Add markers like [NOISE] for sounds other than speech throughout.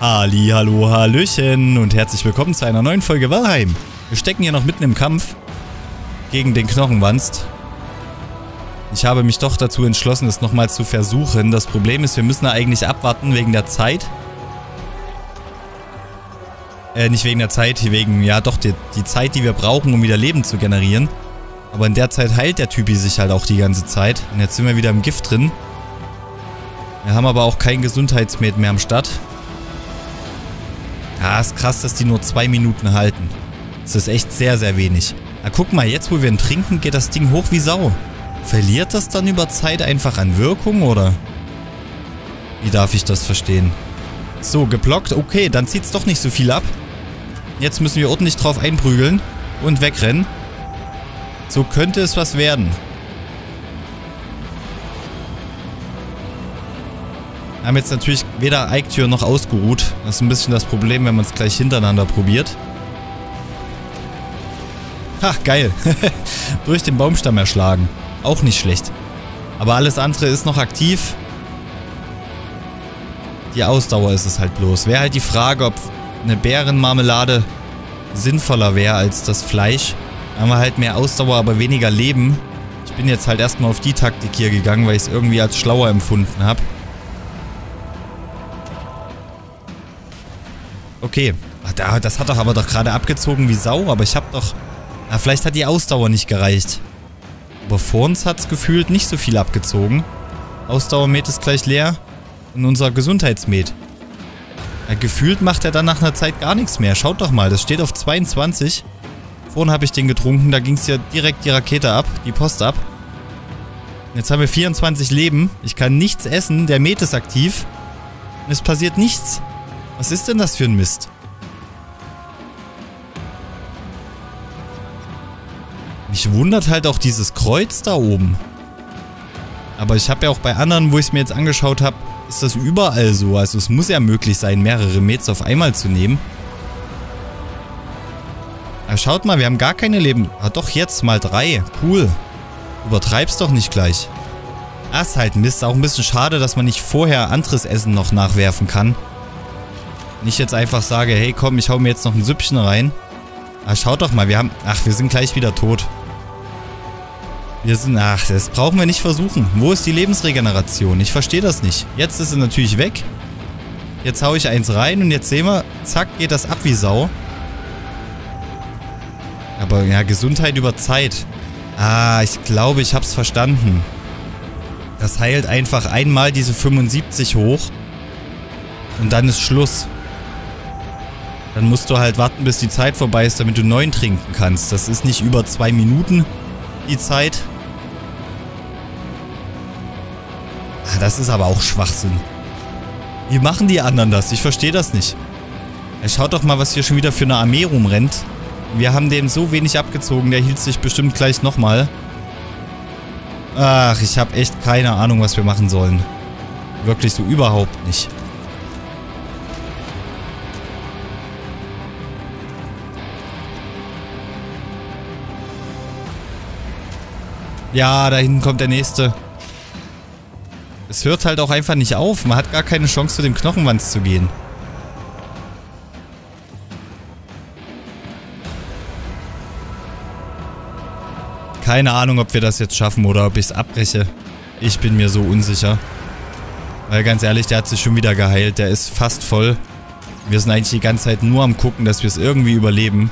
Ali, hallo, hallöchen und herzlich willkommen zu einer neuen Folge Valheim. Wir stecken hier noch mitten im Kampf gegen den Knochenwanst. Ich habe mich doch dazu entschlossen, es nochmal zu versuchen. Das Problem ist, wir müssen da eigentlich abwarten wegen der Zeit. Äh, nicht wegen der Zeit, wegen, ja doch, die, die Zeit, die wir brauchen, um wieder Leben zu generieren. Aber in der Zeit heilt der Typi sich halt auch die ganze Zeit. Und jetzt sind wir wieder im Gift drin. Wir haben aber auch kein Gesundheitsmed mehr am Start. Ja, ist krass, dass die nur zwei Minuten halten. Das ist echt sehr, sehr wenig. Na guck mal, jetzt wo wir ihn trinken, geht das Ding hoch wie Sau. Verliert das dann über Zeit einfach an Wirkung, oder? Wie darf ich das verstehen? So, geblockt. Okay, dann zieht es doch nicht so viel ab. Jetzt müssen wir ordentlich drauf einprügeln und wegrennen. So könnte es was werden. Wir haben jetzt natürlich weder Eiktür noch ausgeruht. Das ist ein bisschen das Problem, wenn man es gleich hintereinander probiert. Ha, geil. [LAUGHS] Durch den Baumstamm erschlagen. Auch nicht schlecht. Aber alles andere ist noch aktiv. Die Ausdauer ist es halt bloß. Wäre halt die Frage, ob eine Bärenmarmelade sinnvoller wäre als das Fleisch. Da haben wir halt mehr Ausdauer, aber weniger Leben. Ich bin jetzt halt erstmal auf die Taktik hier gegangen, weil ich es irgendwie als schlauer empfunden habe. Okay. Das hat doch aber doch gerade abgezogen wie Sau, aber ich hab doch... Ah, vielleicht hat die Ausdauer nicht gereicht. Aber vor uns hat's gefühlt nicht so viel abgezogen. Ausdauermet ist gleich leer. Und unser Gesundheitsmet. Ja, gefühlt macht er dann nach einer Zeit gar nichts mehr. Schaut doch mal, das steht auf 22. Vorhin habe ich den getrunken, da ging es ja direkt die Rakete ab, die Post ab. Jetzt haben wir 24 Leben. Ich kann nichts essen, der Met ist aktiv. Und es passiert nichts. Was ist denn das für ein Mist? Mich wundert halt auch dieses Kreuz da oben. Aber ich habe ja auch bei anderen, wo ich es mir jetzt angeschaut habe, ist das überall so. Also es muss ja möglich sein, mehrere Mets auf einmal zu nehmen. Aber schaut mal, wir haben gar keine Leben. Ah doch, jetzt mal drei. Cool. Übertreib's doch nicht gleich. Das ist halt Mist. Auch ein bisschen schade, dass man nicht vorher anderes Essen noch nachwerfen kann. Nicht jetzt einfach sage, hey komm, ich hau mir jetzt noch ein Süppchen rein. Ah, schaut doch mal, wir haben... Ach, wir sind gleich wieder tot. Wir sind... Ach, das brauchen wir nicht versuchen. Wo ist die Lebensregeneration? Ich verstehe das nicht. Jetzt ist sie natürlich weg. Jetzt hau ich eins rein und jetzt sehen wir, zack, geht das ab wie Sau. Aber ja, Gesundheit über Zeit. Ah, ich glaube, ich hab's verstanden. Das heilt einfach einmal diese 75 hoch. Und dann ist Schluss. Dann musst du halt warten, bis die Zeit vorbei ist, damit du neun trinken kannst. Das ist nicht über zwei Minuten, die Zeit. Ah, das ist aber auch Schwachsinn. Wie machen die anderen das? Ich verstehe das nicht. Schaut doch mal, was hier schon wieder für eine Armee rumrennt. Wir haben dem so wenig abgezogen, der hielt sich bestimmt gleich nochmal. Ach, ich habe echt keine Ahnung, was wir machen sollen. Wirklich so überhaupt nicht. Ja, da hinten kommt der nächste. Es hört halt auch einfach nicht auf. Man hat gar keine Chance, zu dem Knochenwanz zu gehen. Keine Ahnung, ob wir das jetzt schaffen oder ob ich es abbreche. Ich bin mir so unsicher. Weil ganz ehrlich, der hat sich schon wieder geheilt. Der ist fast voll. Wir sind eigentlich die ganze Zeit nur am gucken, dass wir es irgendwie überleben.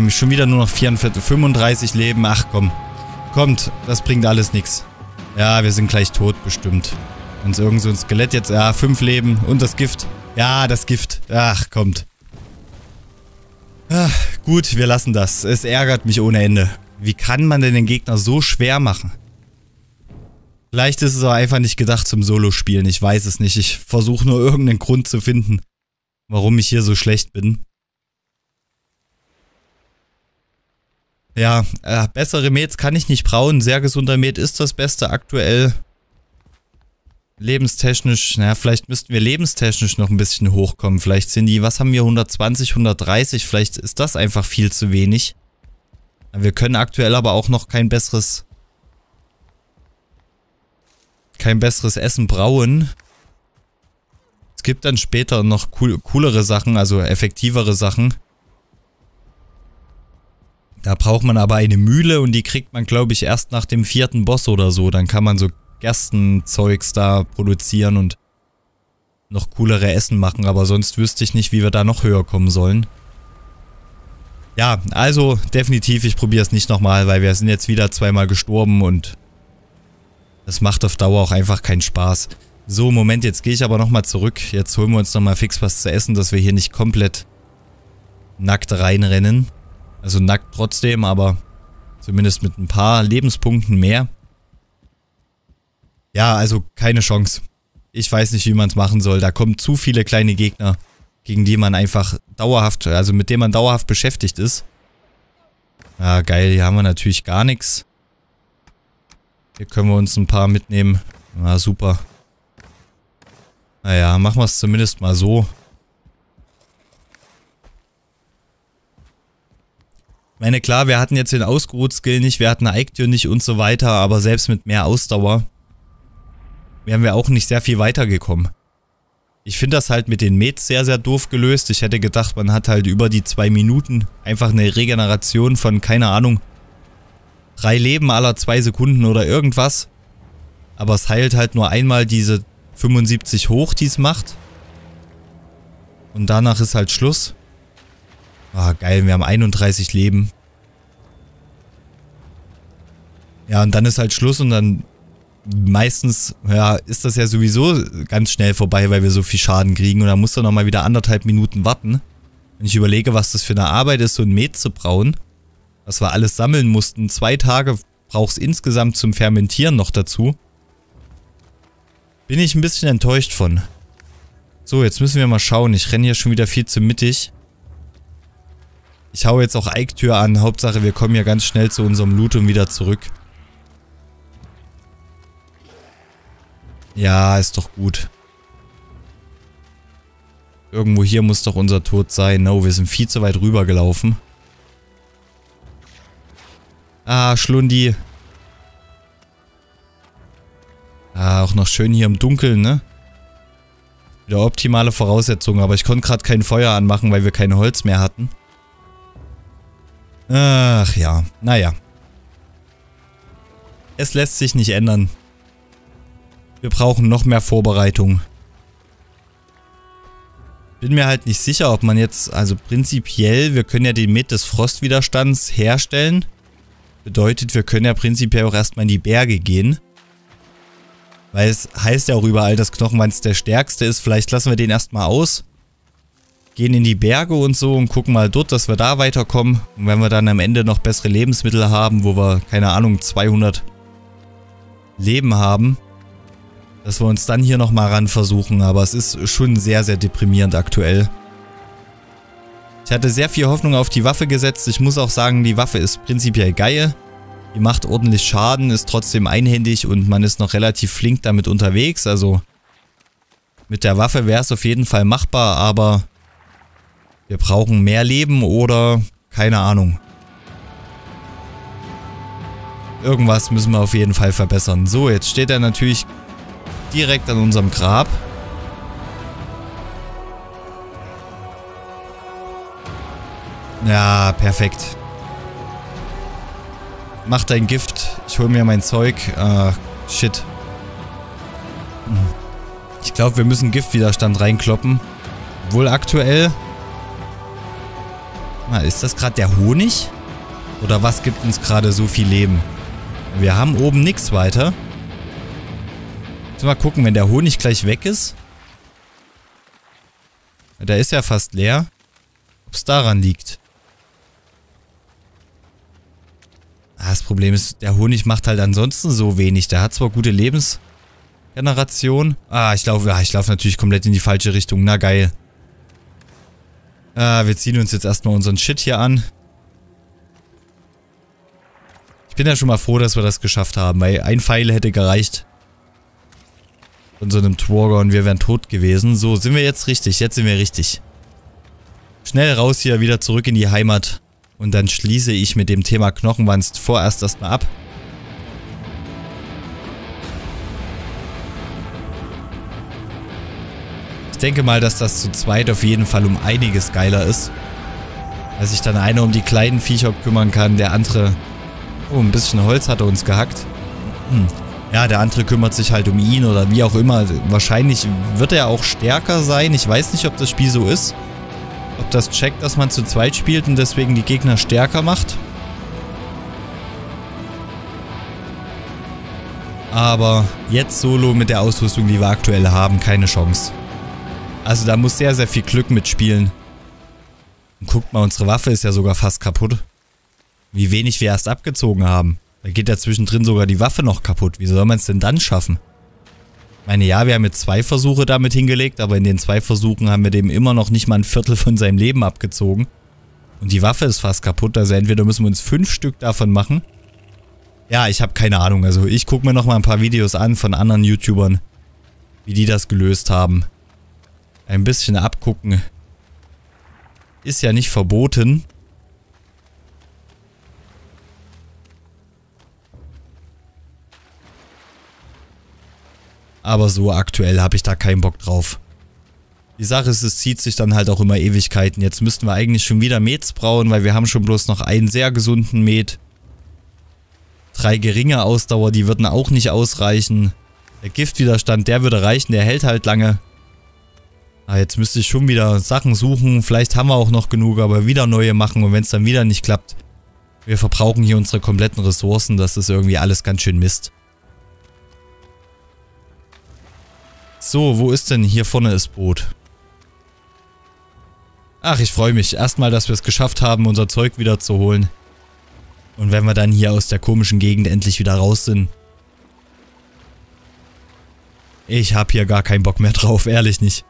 Ähm, schon wieder nur noch 44, 35 Leben. Ach komm. Kommt, das bringt alles nichts. Ja, wir sind gleich tot, bestimmt. Wenn es irgend so ein Skelett jetzt... Ja, fünf Leben. Und das Gift. Ja, das Gift. Ach, kommt. Ach, gut, wir lassen das. Es ärgert mich ohne Ende. Wie kann man denn den Gegner so schwer machen? Vielleicht ist es auch einfach nicht gedacht zum Solo-Spielen. Ich weiß es nicht. Ich versuche nur irgendeinen Grund zu finden, warum ich hier so schlecht bin. Ja, äh, bessere Mets kann ich nicht brauen. Sehr gesunder Met ist das Beste aktuell. Lebenstechnisch, naja, vielleicht müssten wir lebenstechnisch noch ein bisschen hochkommen. Vielleicht sind die, was haben wir, 120, 130, vielleicht ist das einfach viel zu wenig. Wir können aktuell aber auch noch kein besseres kein besseres Essen brauen. gibt dann später noch cool, coolere Sachen, also effektivere Sachen. Da braucht man aber eine Mühle und die kriegt man, glaube ich, erst nach dem vierten Boss oder so. Dann kann man so Gerstenzeugs da produzieren und noch coolere Essen machen. Aber sonst wüsste ich nicht, wie wir da noch höher kommen sollen. Ja, also definitiv, ich probiere es nicht nochmal, weil wir sind jetzt wieder zweimal gestorben und das macht auf Dauer auch einfach keinen Spaß. So, Moment, jetzt gehe ich aber nochmal zurück. Jetzt holen wir uns nochmal fix was zu essen, dass wir hier nicht komplett nackt reinrennen. Also nackt trotzdem, aber zumindest mit ein paar Lebenspunkten mehr. Ja, also keine Chance. Ich weiß nicht, wie man es machen soll. Da kommen zu viele kleine Gegner, gegen die man einfach dauerhaft, also mit denen man dauerhaft beschäftigt ist. Ja, geil, hier haben wir natürlich gar nichts. Hier können wir uns ein paar mitnehmen. Ja, super. Naja, machen wir es zumindest mal so. Meine, klar, wir hatten jetzt den Ausgeruht-Skill nicht, wir hatten Eiktür nicht und so weiter, aber selbst mit mehr Ausdauer wären wir auch nicht sehr viel weitergekommen. Ich finde das halt mit den Mets sehr, sehr doof gelöst. Ich hätte gedacht, man hat halt über die zwei Minuten einfach eine Regeneration von, keine Ahnung, drei Leben aller zwei Sekunden oder irgendwas. Aber es heilt halt nur einmal diese 75 hoch, die es macht. Und danach ist halt Schluss. Ah, geil, wir haben 31 Leben. Ja, und dann ist halt Schluss und dann meistens, ja, ist das ja sowieso ganz schnell vorbei, weil wir so viel Schaden kriegen und dann musst du nochmal wieder anderthalb Minuten warten. Wenn ich überlege, was das für eine Arbeit ist, so ein Met zu brauen, was wir alles sammeln mussten, zwei Tage brauchst insgesamt zum Fermentieren noch dazu. Bin ich ein bisschen enttäuscht von. So, jetzt müssen wir mal schauen. Ich renne hier schon wieder viel zu mittig. Ich hau jetzt auch Eiktür an. Hauptsache, wir kommen ja ganz schnell zu unserem Loot und wieder zurück. Ja, ist doch gut. Irgendwo hier muss doch unser Tod sein. No, wir sind viel zu weit rüber gelaufen. Ah, Schlundi. Ah, auch noch schön hier im Dunkeln, ne? Wieder optimale Voraussetzungen, aber ich konnte gerade kein Feuer anmachen, weil wir kein Holz mehr hatten. Ach ja, naja. Es lässt sich nicht ändern. Wir brauchen noch mehr Vorbereitung. Bin mir halt nicht sicher, ob man jetzt, also prinzipiell, wir können ja den Met des Frostwiderstands herstellen. Bedeutet, wir können ja prinzipiell auch erstmal in die Berge gehen. Weil es heißt ja auch überall, dass Knochenwanz der stärkste ist. Vielleicht lassen wir den erstmal aus. Gehen in die Berge und so und gucken mal dort, dass wir da weiterkommen. Und wenn wir dann am Ende noch bessere Lebensmittel haben, wo wir, keine Ahnung, 200 Leben haben, dass wir uns dann hier nochmal ran versuchen. Aber es ist schon sehr, sehr deprimierend aktuell. Ich hatte sehr viel Hoffnung auf die Waffe gesetzt. Ich muss auch sagen, die Waffe ist prinzipiell geil. Die macht ordentlich Schaden, ist trotzdem einhändig und man ist noch relativ flink damit unterwegs. Also mit der Waffe wäre es auf jeden Fall machbar, aber wir brauchen mehr Leben oder keine Ahnung. Irgendwas müssen wir auf jeden Fall verbessern. So, jetzt steht er natürlich direkt an unserem Grab. Ja, perfekt. Mach dein Gift. Ich hol mir mein Zeug. Ah, shit. Ich glaube, wir müssen Giftwiderstand reinkloppen. Wohl aktuell. Na, ist das gerade der Honig? Oder was gibt uns gerade so viel Leben? Wir haben oben nichts weiter. Jetzt mal gucken, wenn der Honig gleich weg ist. Der ist ja fast leer. Ob es daran liegt. Ah, das Problem ist, der Honig macht halt ansonsten so wenig. Der hat zwar gute Lebensgeneration. Ah, ich laufe ich laufe natürlich komplett in die falsche Richtung. Na geil. Ah, wir ziehen uns jetzt erstmal unseren Shit hier an. Ich bin ja schon mal froh, dass wir das geschafft haben, weil ein Pfeil hätte gereicht. Von so einem Tworger und wir wären tot gewesen. So, sind wir jetzt richtig. Jetzt sind wir richtig. Schnell raus hier, wieder zurück in die Heimat. Und dann schließe ich mit dem Thema Knochenwanst vorerst erstmal ab. Denke mal, dass das zu zweit auf jeden Fall um einiges geiler ist. Weil sich dann einer um die kleinen Viecher kümmern kann, der andere... Oh, ein bisschen Holz hat er uns gehackt. Hm. Ja, der andere kümmert sich halt um ihn oder wie auch immer. Wahrscheinlich wird er auch stärker sein. Ich weiß nicht, ob das Spiel so ist. Ob das checkt, dass man zu zweit spielt und deswegen die Gegner stärker macht. Aber jetzt solo mit der Ausrüstung, die wir aktuell haben, keine Chance. Also da muss sehr, sehr viel Glück mitspielen. Und guckt mal, unsere Waffe ist ja sogar fast kaputt. Wie wenig wir erst abgezogen haben. Da geht ja zwischendrin sogar die Waffe noch kaputt. Wie soll man es denn dann schaffen? Ich meine, ja, wir haben jetzt zwei Versuche damit hingelegt, aber in den zwei Versuchen haben wir dem immer noch nicht mal ein Viertel von seinem Leben abgezogen. Und die Waffe ist fast kaputt, also entweder müssen wir uns fünf Stück davon machen ja, ich habe keine Ahnung. Also ich gucke mir noch mal ein paar Videos an von anderen YouTubern, wie die das gelöst haben. Ein bisschen abgucken ist ja nicht verboten. Aber so aktuell habe ich da keinen Bock drauf. Die Sache ist, es zieht sich dann halt auch immer Ewigkeiten. Jetzt müssten wir eigentlich schon wieder Mets brauen, weil wir haben schon bloß noch einen sehr gesunden Met. Drei geringe Ausdauer, die würden auch nicht ausreichen. Der Giftwiderstand, der würde reichen, der hält halt lange. Ah, jetzt müsste ich schon wieder Sachen suchen. Vielleicht haben wir auch noch genug, aber wieder neue machen. Und wenn es dann wieder nicht klappt, wir verbrauchen hier unsere kompletten Ressourcen. Das ist irgendwie alles ganz schön Mist. So, wo ist denn hier vorne das Boot? Ach, ich freue mich. Erstmal, dass wir es geschafft haben, unser Zeug wieder zu holen. Und wenn wir dann hier aus der komischen Gegend endlich wieder raus sind. Ich hab hier gar keinen Bock mehr drauf, ehrlich nicht.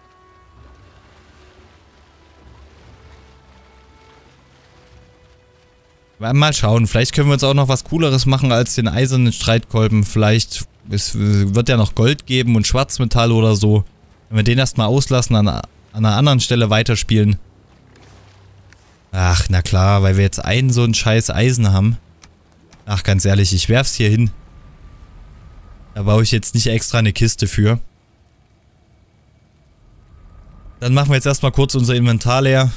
Mal schauen, vielleicht können wir uns auch noch was cooleres machen als den eisernen Streitkolben. Vielleicht es wird ja noch Gold geben und Schwarzmetall oder so. Wenn wir den erstmal auslassen, an, an einer anderen Stelle weiterspielen. Ach, na klar, weil wir jetzt einen so einen scheiß Eisen haben. Ach, ganz ehrlich, ich werf's hier hin. Da baue ich jetzt nicht extra eine Kiste für. Dann machen wir jetzt erstmal kurz unser Inventar leer.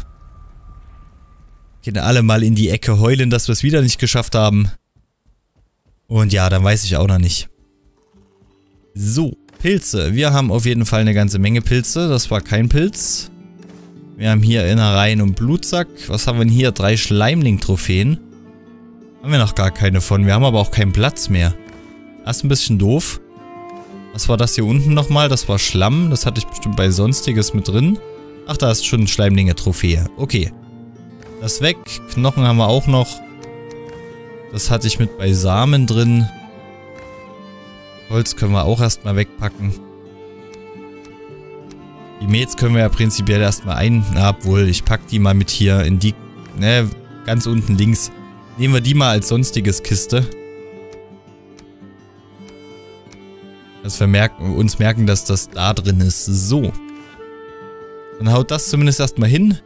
Gehen alle mal in die Ecke heulen, dass wir es wieder nicht geschafft haben. Und ja, dann weiß ich auch noch nicht. So, Pilze. Wir haben auf jeden Fall eine ganze Menge Pilze. Das war kein Pilz. Wir haben hier Innereien und Blutsack. Was haben wir denn hier? Drei Schleimling-Trophäen. Haben wir noch gar keine von. Wir haben aber auch keinen Platz mehr. Das ist ein bisschen doof. Was war das hier unten nochmal? Das war Schlamm. Das hatte ich bestimmt bei Sonstiges mit drin. Ach, da ist schon Schleimlinge-Trophäe. Okay. Das weg. Knochen haben wir auch noch. Das hatte ich mit bei Samen drin. Holz können wir auch erstmal wegpacken. Die Mets können wir ja prinzipiell erstmal ein... Na, obwohl, ich pack die mal mit hier in die... Ne, ganz unten links. Nehmen wir die mal als sonstiges Kiste. Dass wir merken, uns merken, dass das da drin ist. So. Dann haut das zumindest erstmal hin.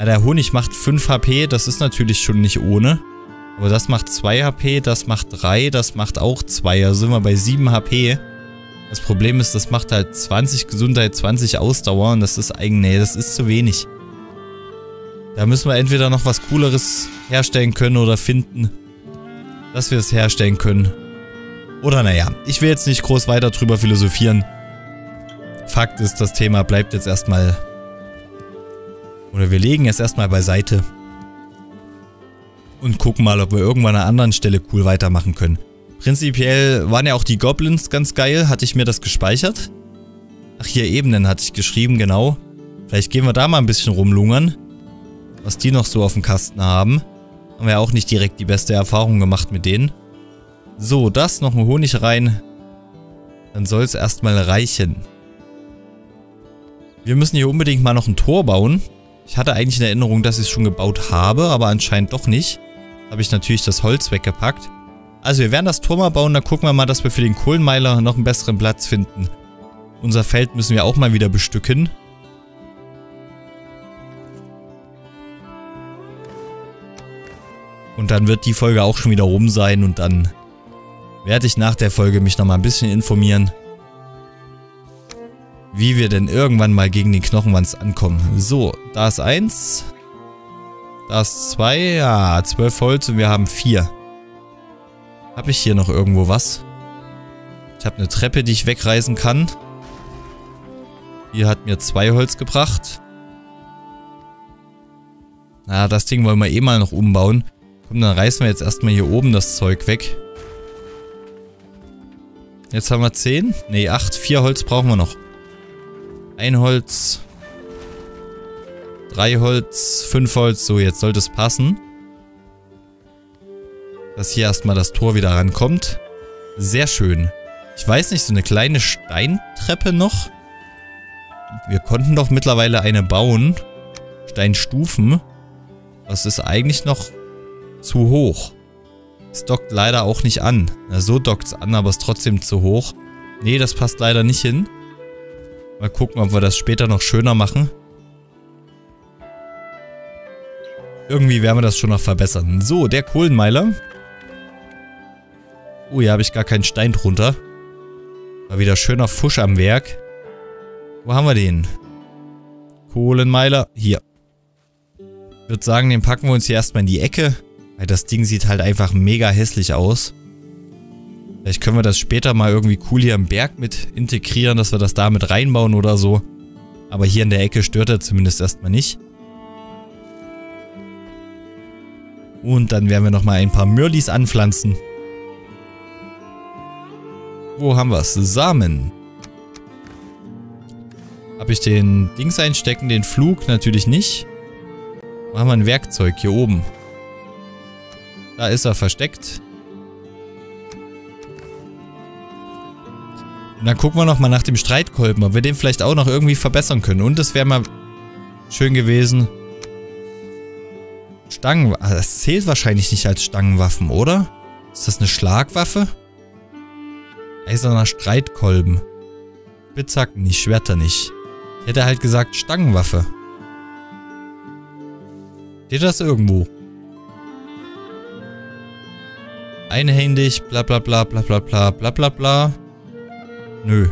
Ja, der Honig macht 5 HP. Das ist natürlich schon nicht ohne. Aber das macht 2 HP, das macht 3, das macht auch 2. Also sind wir bei 7 HP. Das Problem ist, das macht halt 20 Gesundheit, 20 Ausdauer und das ist eigentlich, nee, das ist zu wenig. Da müssen wir entweder noch was cooleres herstellen können oder finden, dass wir es herstellen können. Oder naja, ich will jetzt nicht groß weiter drüber philosophieren. Fakt ist, das Thema bleibt jetzt erstmal... Oder wir legen es erstmal beiseite. Und gucken mal, ob wir irgendwann an einer anderen Stelle cool weitermachen können. Prinzipiell waren ja auch die Goblins ganz geil. Hatte ich mir das gespeichert? Ach, hier Ebenen hatte ich geschrieben, genau. Vielleicht gehen wir da mal ein bisschen rumlungern. Was die noch so auf dem Kasten haben. Haben wir auch nicht direkt die beste Erfahrung gemacht mit denen. So, das noch ein Honig rein. Dann soll es erstmal reichen. Wir müssen hier unbedingt mal noch ein Tor bauen. Ich hatte eigentlich in Erinnerung, dass ich es schon gebaut habe, aber anscheinend doch nicht. Habe ich natürlich das Holz weggepackt. Also wir werden das Tor mal bauen, dann gucken wir mal, dass wir für den Kohlenmeiler noch einen besseren Platz finden. Unser Feld müssen wir auch mal wieder bestücken. Und dann wird die Folge auch schon wieder rum sein und dann werde ich nach der Folge mich nochmal ein bisschen informieren, wie wir denn irgendwann mal gegen den Knochenwanz ankommen. So, da ist eins. Da ist zwei. Ja, zwölf Holz und wir haben vier. Habe ich hier noch irgendwo was? Ich habe eine Treppe, die ich wegreißen kann. Hier hat mir zwei Holz gebracht. Na, das Ding wollen wir eh mal noch umbauen. Komm, dann reißen wir jetzt erstmal hier oben das Zeug weg. Jetzt haben wir 10. Ne, 8. 4 Holz brauchen wir noch. Ein Holz. Drei Holz. Fünf Holz. So, jetzt sollte es passen. Dass hier erstmal das Tor wieder rankommt. Sehr schön. Ich weiß nicht, so eine kleine Steintreppe noch. Wir konnten doch mittlerweile eine bauen. Steinstufen. Das ist eigentlich noch zu hoch. Es dockt leider auch nicht an. Na, so dockt es an, aber ist trotzdem zu hoch. Nee, das passt leider nicht hin. Mal gucken, ob wir das später noch schöner machen. Irgendwie werden wir das schon noch verbessern. So, der Kohlenmeiler. Oh, hier habe ich gar keinen Stein drunter. War wieder schöner Fusch am Werk. Wo haben wir den? Kohlenmeiler. Hier würde sagen, den packen wir uns hier erstmal in die Ecke. Weil das Ding sieht halt einfach mega hässlich aus. Vielleicht können wir das später mal irgendwie cool hier im Berg mit integrieren, dass wir das da mit reinbauen oder so. Aber hier in der Ecke stört er zumindest erstmal nicht. Und dann werden wir nochmal ein paar Mürlis anpflanzen. Wo haben wir es? Samen. Habe ich den Dings einstecken, den Flug? Natürlich nicht. Machen wir ein Werkzeug hier oben. Da ist er versteckt. Und dann gucken wir nochmal nach dem Streitkolben, ob wir den vielleicht auch noch irgendwie verbessern können. Und es wäre mal schön gewesen. Stangen... Ah, das zählt wahrscheinlich nicht als Stangenwaffen, oder? Ist das eine Schlagwaffe? Eiserner Streitkolben. Spitzhacken nicht, Schwerter nicht. Ich hätte halt gesagt Stangenwaffe. Steht das irgendwo? Einhändig, bla bla bla bla bla bla bla bla bla. Nö.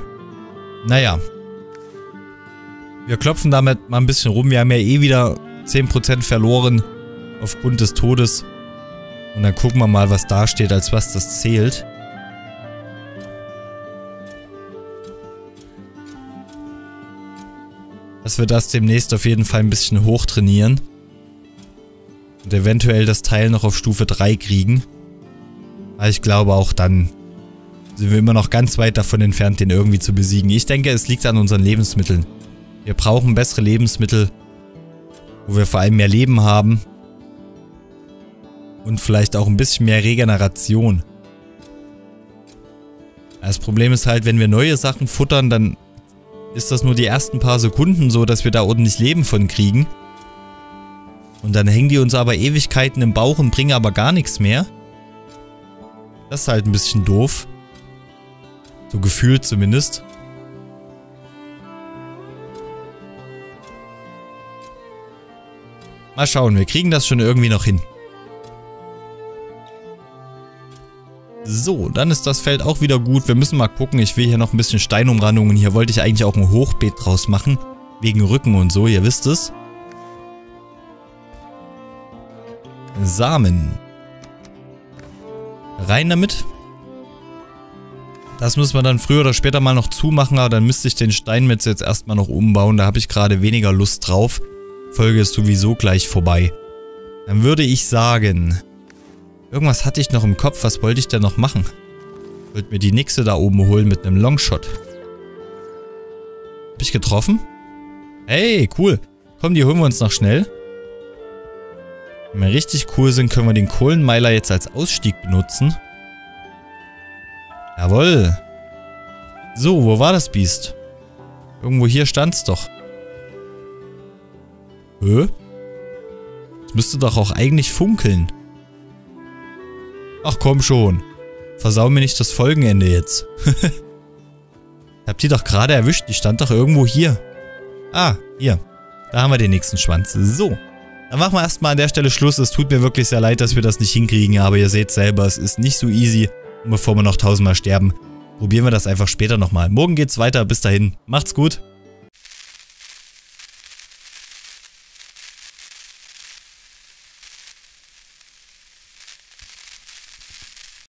Naja. Wir klopfen damit mal ein bisschen rum. Wir haben ja eh wieder 10% verloren aufgrund des Todes. Und dann gucken wir mal, was da steht, als was das zählt. Dass wir das demnächst auf jeden Fall ein bisschen hochtrainieren. Und eventuell das Teil noch auf Stufe 3 kriegen. Aber ich glaube auch dann sind wir immer noch ganz weit davon entfernt, den irgendwie zu besiegen. Ich denke, es liegt an unseren Lebensmitteln. Wir brauchen bessere Lebensmittel, wo wir vor allem mehr Leben haben. Und vielleicht auch ein bisschen mehr Regeneration. Das Problem ist halt, wenn wir neue Sachen futtern, dann ist das nur die ersten paar Sekunden so, dass wir da ordentlich Leben von kriegen. Und dann hängen die uns aber Ewigkeiten im Bauch und bringen aber gar nichts mehr. Das ist halt ein bisschen doof. So gefühlt zumindest. Mal schauen, wir kriegen das schon irgendwie noch hin. So, dann ist das Feld auch wieder gut. Wir müssen mal gucken. Ich will hier noch ein bisschen Steinumrandungen. Hier wollte ich eigentlich auch ein Hochbeet draus machen. Wegen Rücken und so, ihr wisst es. Samen. Rein damit. Das müssen wir dann früher oder später mal noch zumachen, aber dann müsste ich den Steinmetz jetzt erstmal noch umbauen. Da habe ich gerade weniger Lust drauf. Folge ist sowieso gleich vorbei. Dann würde ich sagen... Irgendwas hatte ich noch im Kopf. Was wollte ich denn noch machen? Ich wollte mir die Nixe da oben holen mit einem Longshot. Hab ich getroffen? Hey, cool. Komm, die holen wir uns noch schnell. Wenn wir richtig cool sind, können wir den Kohlenmeiler jetzt als Ausstieg benutzen. Jawoll. So, wo war das Biest? Irgendwo hier stand's doch. Hä? Das müsste doch auch eigentlich funkeln. Ach komm schon. Versau mir nicht das Folgenende jetzt. [LAUGHS] Habt ihr doch gerade erwischt, die stand doch irgendwo hier. Ah, hier. Da haben wir den nächsten Schwanz. So. Dann machen wir erstmal an der Stelle Schluss. Es tut mir wirklich sehr leid, dass wir das nicht hinkriegen, aber ihr seht selber, es ist nicht so easy. Bevor wir noch tausendmal sterben, probieren wir das einfach später nochmal. Morgen geht's weiter. Bis dahin. Macht's gut.